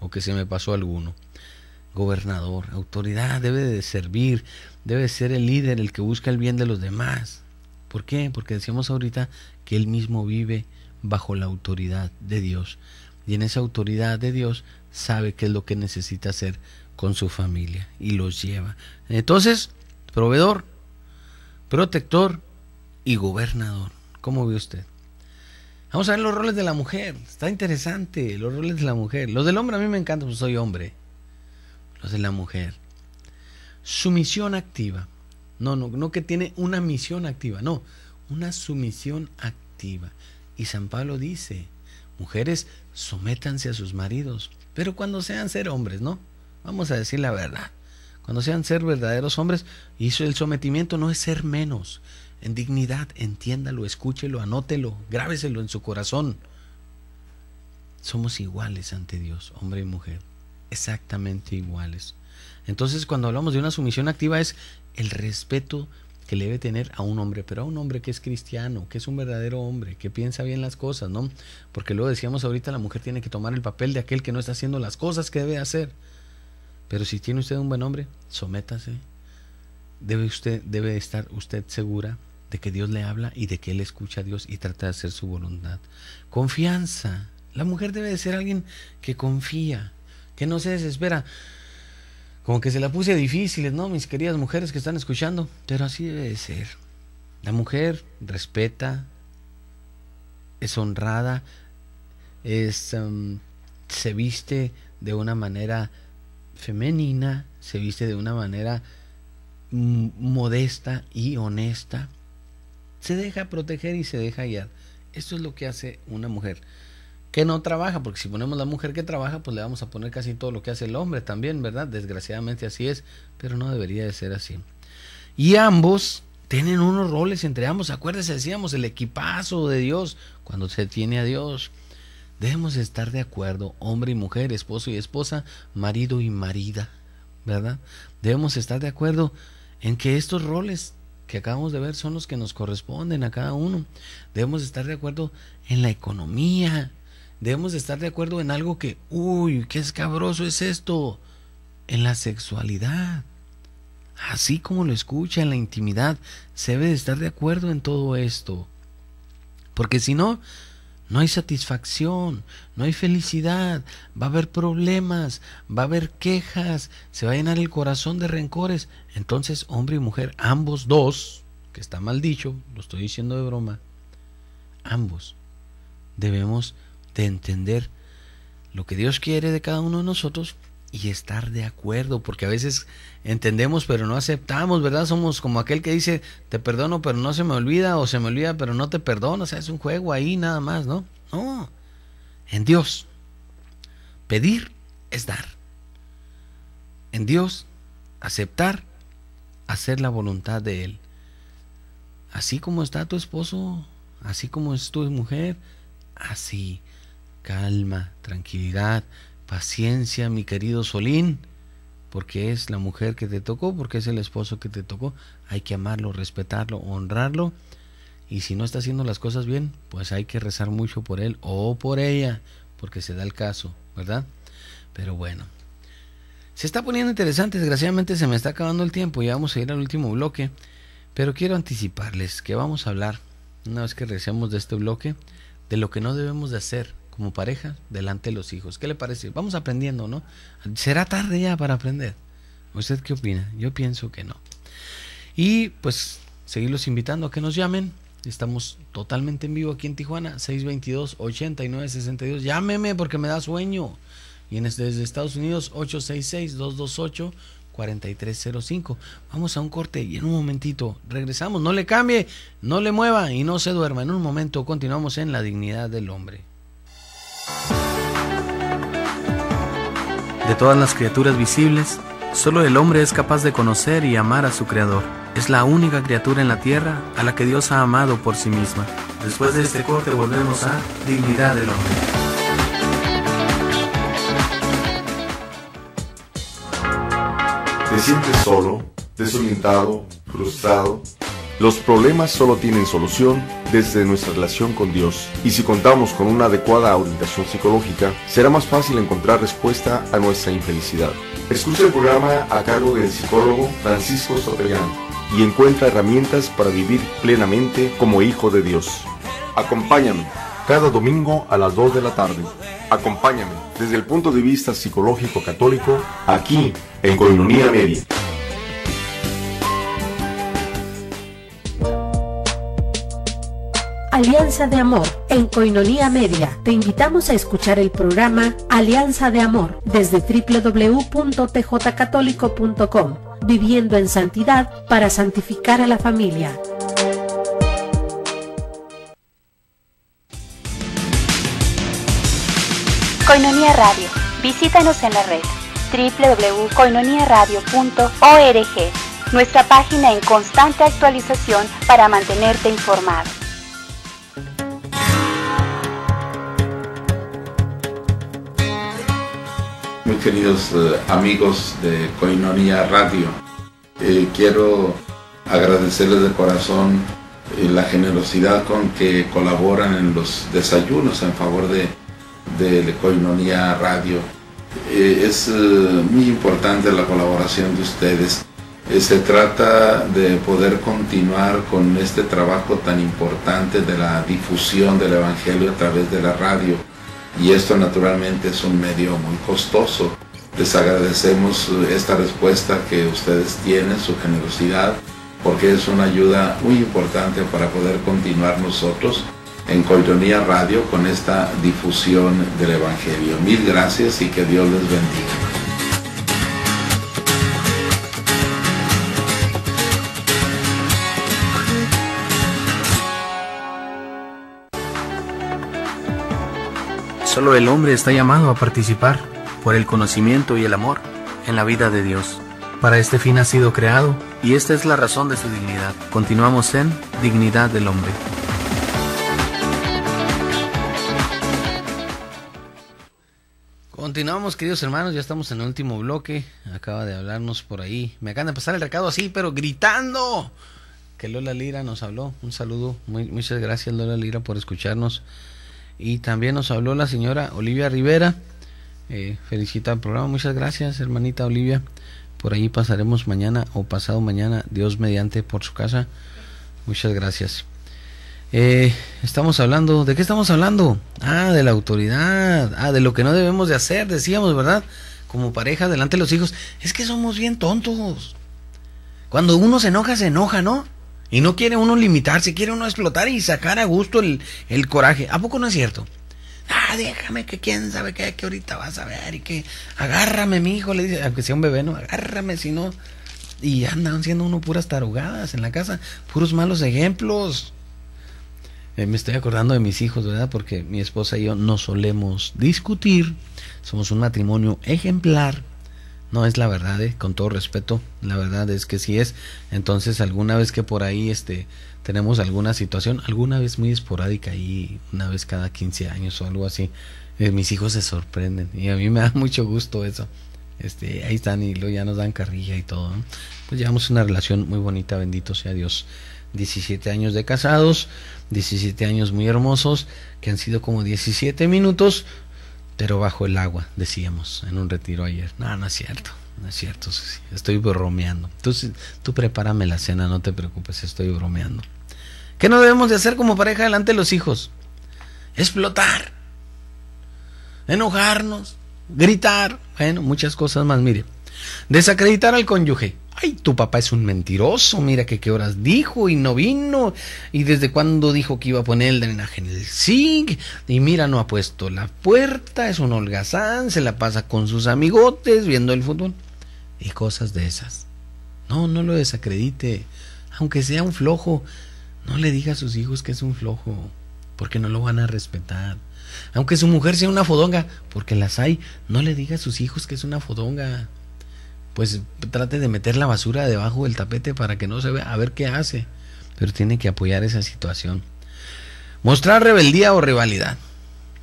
o que se me pasó alguno. Gobernador, autoridad, debe de servir, debe ser el líder, el que busca el bien de los demás. ¿Por qué? Porque decíamos ahorita que él mismo vive bajo la autoridad de Dios. Y en esa autoridad de Dios sabe qué es lo que necesita hacer con su familia y los lleva. Entonces, proveedor, protector y gobernador. ¿Cómo ve usted? Vamos a ver los roles de la mujer. Está interesante, los roles de la mujer. Los del hombre a mí me encantan, pues soy hombre. Los de la mujer. Sumisión activa. No, no, no que tiene una misión activa, no, una sumisión activa. Y San Pablo dice, mujeres, sométanse a sus maridos, pero cuando sean ser hombres, ¿no? Vamos a decir la verdad. Cuando sean ser verdaderos hombres, y el sometimiento no es ser menos. En dignidad, entiéndalo, escúchelo, anótelo, grábeselo en su corazón. Somos iguales ante Dios, hombre y mujer. Exactamente iguales. Entonces, cuando hablamos de una sumisión activa es el respeto que le debe tener a un hombre, pero a un hombre que es cristiano, que es un verdadero hombre, que piensa bien las cosas, ¿no? Porque luego decíamos ahorita, la mujer tiene que tomar el papel de aquel que no está haciendo las cosas que debe hacer. Pero si tiene usted un buen hombre, sométase. Debe usted, debe estar usted segura de que Dios le habla y de que él escucha a Dios y trata de hacer su voluntad. Confianza. La mujer debe de ser alguien que confía, que no se desespera. Como que se la puse difíciles, ¿no? Mis queridas mujeres que están escuchando. Pero así debe de ser. La mujer respeta, es honrada, es, um, se viste de una manera femenina, se viste de una manera modesta y honesta. Se deja proteger y se deja guiar. Esto es lo que hace una mujer que no trabaja, porque si ponemos la mujer que trabaja, pues le vamos a poner casi todo lo que hace el hombre también, ¿verdad? Desgraciadamente así es, pero no debería de ser así. Y ambos tienen unos roles entre ambos. Acuérdense, decíamos, el equipazo de Dios, cuando se tiene a Dios. Debemos estar de acuerdo, hombre y mujer, esposo y esposa, marido y marida, ¿verdad? Debemos estar de acuerdo en que estos roles que acabamos de ver son los que nos corresponden a cada uno. Debemos estar de acuerdo en la economía. Debemos estar de acuerdo en algo que, uy, qué escabroso es esto, en la sexualidad. Así como lo escucha en la intimidad, se debe de estar de acuerdo en todo esto. Porque si no, no hay satisfacción, no hay felicidad, va a haber problemas, va a haber quejas, se va a llenar el corazón de rencores. Entonces, hombre y mujer, ambos dos, que está mal dicho, lo estoy diciendo de broma, ambos debemos de entender lo que Dios quiere de cada uno de nosotros y estar de acuerdo, porque a veces entendemos pero no aceptamos, ¿verdad? Somos como aquel que dice, te perdono pero no se me olvida, o se me olvida pero no te perdono, o sea, es un juego ahí nada más, ¿no? No, en Dios, pedir es dar. En Dios, aceptar, hacer la voluntad de Él. Así como está tu esposo, así como es tu mujer, así, calma, tranquilidad, Paciencia, mi querido Solín, porque es la mujer que te tocó, porque es el esposo que te tocó. Hay que amarlo, respetarlo, honrarlo. Y si no está haciendo las cosas bien, pues hay que rezar mucho por él o por ella, porque se da el caso, ¿verdad? Pero bueno. Se está poniendo interesante, desgraciadamente se me está acabando el tiempo, ya vamos a ir al último bloque, pero quiero anticiparles que vamos a hablar, una vez que recemos de este bloque, de lo que no debemos de hacer como pareja delante de los hijos. ¿Qué le parece? Vamos aprendiendo, ¿no? ¿Será tarde ya para aprender? ¿Usted qué opina? Yo pienso que no. Y pues seguirlos invitando a que nos llamen. Estamos totalmente en vivo aquí en Tijuana, 622-8962. Llámeme porque me da sueño. Y desde Estados Unidos 866-228-4305. Vamos a un corte y en un momentito regresamos. No le cambie, no le mueva y no se duerma. En un momento continuamos en la dignidad del hombre. De todas las criaturas visibles, solo el hombre es capaz de conocer y amar a su Creador. Es la única criatura en la tierra a la que Dios ha amado por sí misma. Después de este corte volvemos a Dignidad del Hombre. ¿Te sientes solo, desorientado, frustrado? Los problemas solo tienen solución desde nuestra relación con Dios y si contamos con una adecuada orientación psicológica, será más fácil encontrar respuesta a nuestra infelicidad. Escucha el programa a cargo del psicólogo Francisco Sotellán y encuentra herramientas para vivir plenamente como hijo de Dios. Acompáñame cada domingo a las 2 de la tarde. Acompáñame desde el punto de vista psicológico católico aquí en Coinonía Media. Alianza de Amor en Coinonía Media. Te invitamos a escuchar el programa Alianza de Amor desde www.tjcatólico.com. Viviendo en santidad para santificar a la familia. Coinonía Radio. Visítanos en la red www.coinoniaradio.org. Nuestra página en constante actualización para mantenerte informado. Muy queridos eh, amigos de Coinonía Radio, eh, quiero agradecerles de corazón eh, la generosidad con que colaboran en los desayunos en favor de, de Coinonía Radio. es muy importante la colaboración de ustedes. se trata de poder continuar con este trabajo tan importante de la difusión del Evangelio a través de la radio y esto naturalmente es un medio muy costoso. Les agradecemos esta respuesta que ustedes tienen, su generosidad, porque es una ayuda muy importante para poder continuar nosotros en Coironía Radio con esta difusión del Evangelio. Mil gracias y que Dios les bendiga. Solo el hombre está llamado a participar, por el conocimiento y el amor, en la vida de Dios. Para este fin ha sido creado y esta es la razón de su dignidad. Continuamos en Dignidad del Hombre. Continuamos, queridos hermanos, ya estamos en el último bloque. Acaba de hablarnos por ahí. Me acaban de pasar el recado así, pero gritando. Que Lola Lira nos habló. Un saludo. muchas gracias, Lola Lira, por escucharnos. Y también nos habló la señora Olivia Rivera. Eh, felicita el programa. Muchas gracias, hermanita Olivia. Por ahí pasaremos mañana o pasado mañana, Dios mediante, por su casa. Muchas gracias. Eh, estamos hablando, ¿de qué estamos hablando? Ah, de la autoridad, ah, de lo que no debemos de hacer, decíamos, ¿verdad? Como pareja delante de los hijos. Es que somos bien tontos. Cuando uno se enoja, se enoja, ¿no? Y no quiere uno limitarse, quiere uno explotar y sacar a gusto el, el coraje. ¿A poco no es cierto? Ah, déjame que quién sabe qué, que ahorita vas a ver y que agárrame, mi hijo, le dice, aunque sea un bebé, no, agárrame, si no. Y andan siendo uno puras tarugadas en la casa, puros malos ejemplos. Eh, me estoy acordando de mis hijos, ¿verdad? Porque mi esposa y yo no solemos discutir, somos un matrimonio ejemplar no es la verdad, eh, con todo respeto, la verdad es que sí es. Entonces, alguna vez que por ahí este tenemos alguna situación, alguna vez muy esporádica y una vez cada 15 años o algo así, eh, mis hijos se sorprenden y a mí me da [laughs] mucho gusto eso. Este, ahí están y luego ya nos dan carrilla y todo. Pues llevamos una relación muy bonita, bendito sea Dios. 17 años de casados, 17 años muy hermosos, que han sido como 17 minutos pero bajo el agua, decíamos en un retiro ayer. No, no es cierto, no es cierto, estoy bromeando. Entonces, tú prepárame la cena, no te preocupes, estoy bromeando. ¿Qué no debemos de hacer como pareja delante de los hijos? Explotar, enojarnos, gritar, bueno, muchas cosas más, mire. Desacreditar al cónyuge. Ay, tu papá es un mentiroso, mira que qué horas dijo y no vino, y desde cuándo dijo que iba a poner el drenaje en el SIG, y mira, no ha puesto la puerta, es un holgazán, se la pasa con sus amigotes viendo el fútbol, y cosas de esas. No, no lo desacredite, aunque sea un flojo, no le diga a sus hijos que es un flojo, porque no lo van a respetar. Aunque su mujer sea una fodonga, porque las hay, no le diga a sus hijos que es una fodonga pues trate de meter la basura debajo del tapete para que no se vea, a ver qué hace. Pero tiene que apoyar esa situación. Mostrar rebeldía o rivalidad.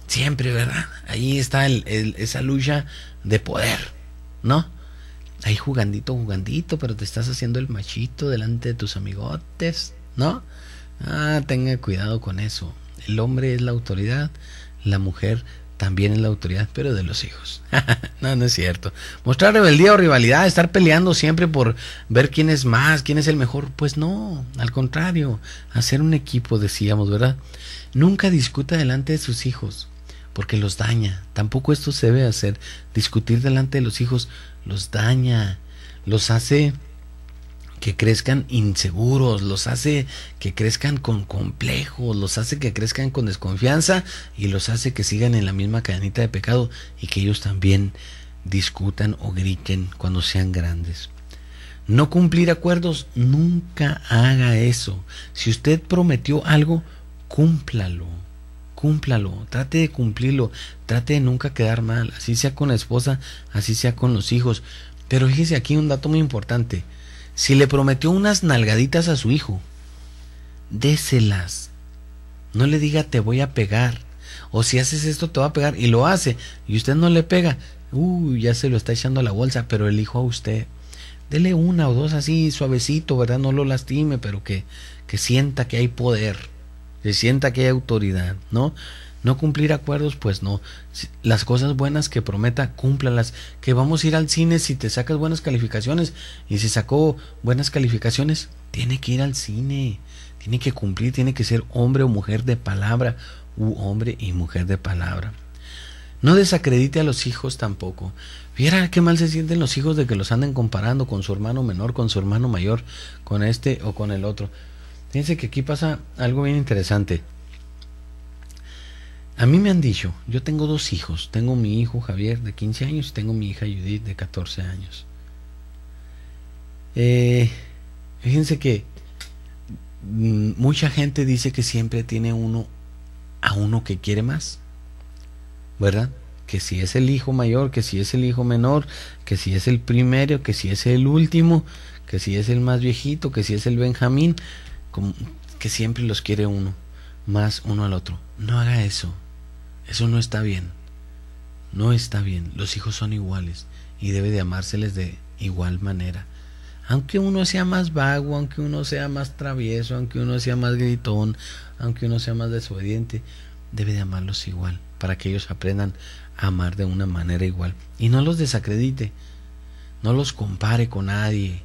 Siempre, ¿verdad? Ahí está esa lucha de poder, ¿no? Ahí jugandito, jugandito, pero te estás haciendo el machito delante de tus amigotes, ¿no? Ah, tenga cuidado con eso. El hombre es la autoridad, la mujer también es la autoridad, pero de los hijos. [laughs] no, no es cierto. Mostrar rebeldía o rivalidad, estar peleando siempre por ver quién es más, quién es el mejor, pues no, al contrario, hacer un equipo, decíamos, ¿verdad? Nunca discuta delante de sus hijos, porque los daña. Tampoco esto se debe hacer. Discutir delante de los hijos los daña, los hace que crezcan inseguros, los hace que crezcan con complejos, los hace que crezcan con desconfianza y los hace que sigan en la misma cadenita de pecado y que ellos también discutan o griten cuando sean grandes. No cumplir acuerdos, nunca haga eso. Si usted prometió algo, cúmplalo, cúmplalo, trate de cumplirlo, trate de nunca quedar mal, así sea con la esposa, así sea con los hijos. Pero fíjese aquí un dato muy importante, si le prometió unas nalgaditas a su hijo, déselas. No le diga te voy a pegar. O si haces esto te va a pegar y lo hace y usted no le pega. Uy, ya se lo está echando a la bolsa, pero el hijo a usted. Dele una o dos así suavecito, ¿verdad? No lo lastime, pero que, que sienta que hay poder, que sienta que hay autoridad, ¿no? No cumplir acuerdos, pues no. Las cosas buenas que prometa, cúmplalas. Que vamos a ir al cine si te sacas buenas calificaciones. Y si sacó buenas calificaciones, tiene que ir al cine. Tiene que cumplir, tiene que ser hombre o mujer de palabra. U hombre y mujer de palabra. No desacredite a los hijos tampoco. Viera qué mal se sienten los hijos de que los anden comparando con su hermano menor, con su hermano mayor, con este o con el otro. Fíjense que aquí pasa algo bien interesante. A mí me han dicho, yo tengo dos hijos, tengo mi hijo Javier de 15 años y tengo mi hija Judith de 14 años. Eh, fíjense que mm, mucha gente dice que siempre tiene uno a uno que quiere más, ¿verdad? Que si es el hijo mayor, que si es el hijo menor, que si es el primero, que si es el último, que si es el más viejito, que si es el Benjamín, que siempre los quiere uno, más uno al otro. No haga eso. Eso no está bien. No está bien. Los hijos son iguales y debe de amárseles de igual manera. Aunque uno sea más vago, aunque uno sea más travieso, aunque uno sea más gritón, aunque uno sea más desobediente, debe de amarlos igual, para que ellos aprendan a amar de una manera igual. Y no los desacredite, no los compare con nadie,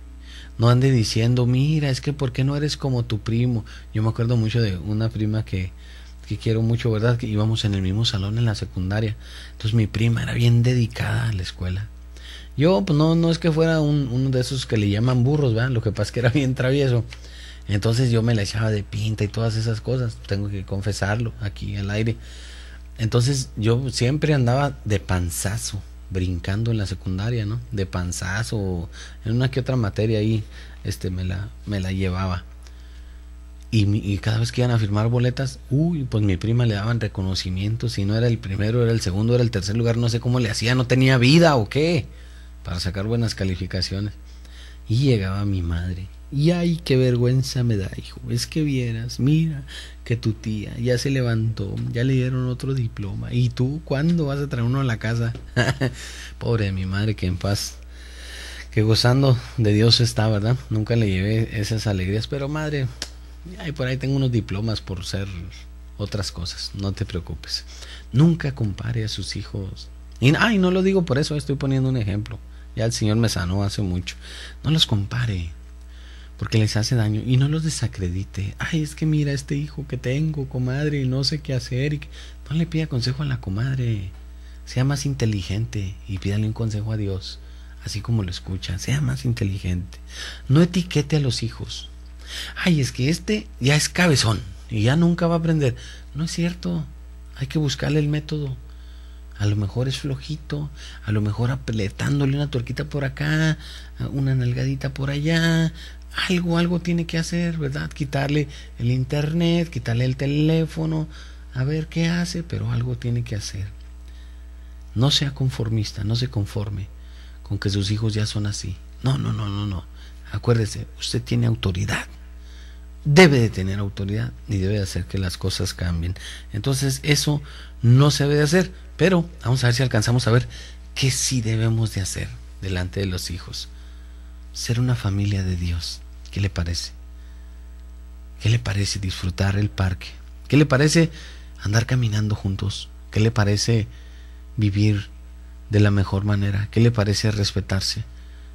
no ande diciendo, mira, es que ¿por qué no eres como tu primo? Yo me acuerdo mucho de una prima que que quiero mucho, ¿verdad? Que íbamos en el mismo salón en la secundaria. Entonces mi prima era bien dedicada a la escuela. Yo, pues no, no es que fuera un, uno de esos que le llaman burros, ¿verdad? Lo que pasa es que era bien travieso. Entonces yo me la echaba de pinta y todas esas cosas. Tengo que confesarlo aquí al aire. Entonces yo siempre andaba de panzazo, brincando en la secundaria, ¿no? De panzazo, en una que otra materia ahí, este, me la, me la llevaba. Y, cada vez que iban a firmar boletas, uy, pues mi prima le daban reconocimiento, si no era el primero, era el segundo, era el tercer lugar, no sé cómo le hacía, no tenía vida o qué, para sacar buenas calificaciones. Y llegaba mi madre, y ay, qué vergüenza me da, hijo, es que vieras, mira, que tu tía ya se levantó, ya le dieron otro diploma, y tú, ¿cuándo vas a traer uno a la casa? [laughs] Pobre de mi madre, que en paz que gozando de Dios está, ¿verdad? Nunca le llevé esas alegrías, pero madre, y por ahí tengo unos diplomas por ser otras cosas, no te preocupes. Nunca compare a sus hijos. Y ay, no lo digo por eso, estoy poniendo un ejemplo. Ya el Señor me sanó hace mucho. No los compare, porque les hace daño y no los desacredite. Ay, es que mira este hijo que tengo, comadre, y no sé qué hacer. Y no le pida consejo a la comadre. Sea más inteligente y pídale un consejo a Dios. así como lo escucha, sea más inteligente. No etiquete a los hijos. Ay, es que este ya es cabezón y ya nunca va a aprender. No es cierto. Hay que buscarle el método. A lo mejor es flojito, a lo mejor apletándole una tuerquita por acá, una nalgadita por allá, algo, algo tiene que hacer, ¿verdad? Quitarle el internet, quitarle el teléfono, a ver qué hace, pero algo tiene que hacer. No sea conformista, no se conforme con que sus hijos ya son así. No, no, no, no, no. Acuérdese, usted tiene autoridad. Debe de tener autoridad y debe de hacer que las cosas cambien. Entonces, eso no se debe de hacer. Pero vamos a ver si alcanzamos a ver qué sí debemos de hacer delante de los hijos. Ser una familia de Dios. ¿Qué le parece? ¿Qué le parece disfrutar el parque? ¿Qué le parece andar caminando juntos? ¿Qué le parece vivir de la mejor manera? ¿Qué le parece respetarse?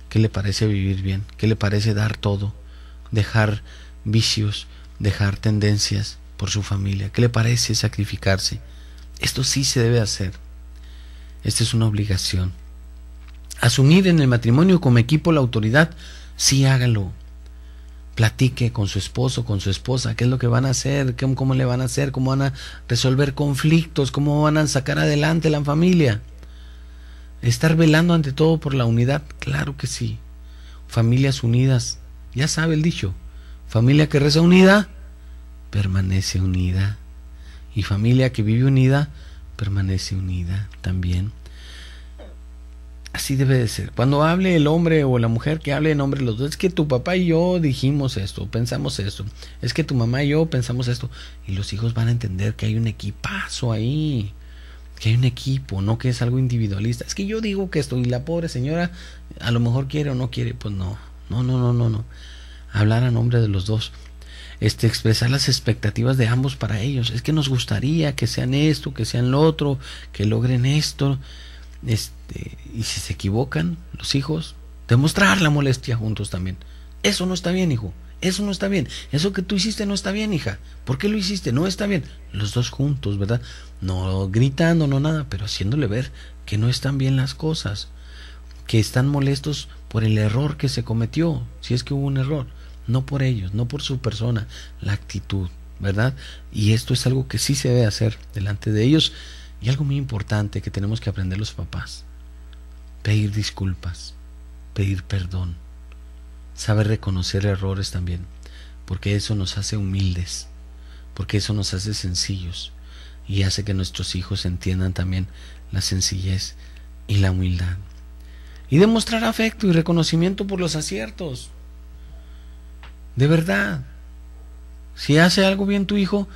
¿Qué le parece vivir bien? ¿Qué le parece dar todo? Dejar vicios, dejar tendencias por su familia. ¿Qué le parece sacrificarse? Esto sí se debe hacer. Esta es una obligación. Asumir en el matrimonio como equipo la autoridad, sí hágalo. Platique con su esposo, con su esposa, qué es lo que van a hacer, cómo le van a hacer, cómo van a resolver conflictos, cómo van a sacar adelante la familia. Estar velando ante todo por la unidad, claro que sí. Familias unidas, ya sabe el dicho, familia que reza unida, permanece unida y familia que vive unida permanece unida también. Así debe de ser. Cuando hable el hombre o la mujer que hable en nombre de los dos, es que tu papá y yo dijimos esto, pensamos esto, es que tu mamá y yo pensamos esto, y los hijos van a entender que hay un equipazo ahí, que hay un equipo, no que es algo individualista. Es que yo digo que esto y la pobre señora a lo mejor quiere o no quiere, pues no, no, no, no, no, no. Hablar a nombre de los dos este, expresar las expectativas de ambos para ellos. Es que nos gustaría que sean esto, que sean lo otro, que logren esto. Este, y si se equivocan los hijos, demostrar la molestia juntos también. Eso no está bien, hijo. Eso no está bien. Eso que tú hiciste no está bien, hija. ¿Por qué lo hiciste? No está bien. Los dos juntos, ¿verdad? No gritando, no nada, pero haciéndole ver que no están bien las cosas. Que están molestos por el error que se cometió, si es que hubo un error no por ellos, no por su persona, la actitud, ¿verdad? Y esto es algo que sí se debe hacer delante de ellos y algo muy importante que tenemos que aprender los papás, pedir disculpas, pedir perdón, saber reconocer errores también, porque eso nos hace humildes, porque eso nos hace sencillos y hace que nuestros hijos entiendan también la sencillez y la humildad. Y demostrar afecto y reconocimiento por los aciertos. De verdad. Si hace algo bien tu hijo,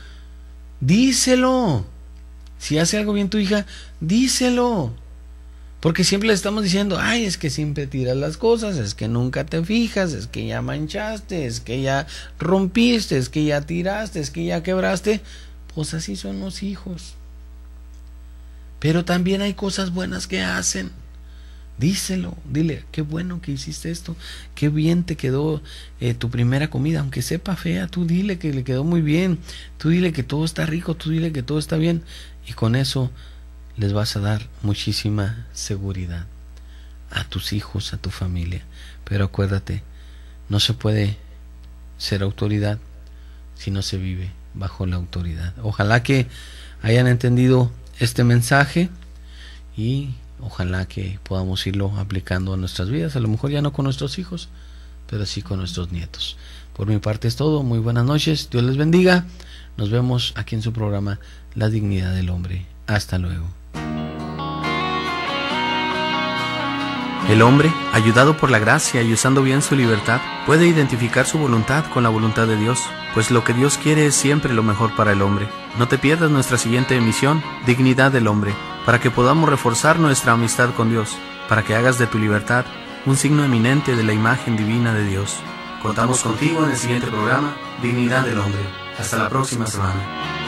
díselo. Si hace algo bien tu hija, díselo. Porque siempre le estamos diciendo, ay, es que siempre tiras las cosas, es que nunca te fijas, es que ya manchaste, es que ya rompiste, es que ya tiraste, es que ya quebraste. Pues así son los hijos. Pero también hay cosas buenas que hacen. Díselo, dile, qué bueno que hiciste esto, qué bien te quedó eh, tu primera comida, aunque sepa fea, tú dile que le quedó muy bien, tú dile que todo está rico, tú dile que todo está bien y con eso les vas a dar muchísima seguridad a tus hijos, a tu familia. Pero acuérdate, no se puede ser autoridad si no se vive bajo la autoridad. Ojalá que hayan entendido este mensaje y ojalá que podamos irlo aplicando a nuestras vidas, a lo mejor ya no con nuestros hijos, pero sí con nuestros nietos. Por mi parte es todo, muy buenas noches, Dios les bendiga, nos vemos aquí en su programa La dignidad del hombre. Hasta luego. El hombre, ayudado por la gracia y usando bien su libertad, puede identificar su voluntad con la voluntad de Dios, pues lo que Dios quiere es siempre lo mejor para el hombre. No te pierdas nuestra siguiente emisión, Dignidad del Hombre para que podamos reforzar nuestra amistad con Dios, para que hagas de tu libertad un signo eminente de la imagen divina de Dios. Contamos contigo en el siguiente programa, Dignidad del Hombre. Hasta la próxima semana.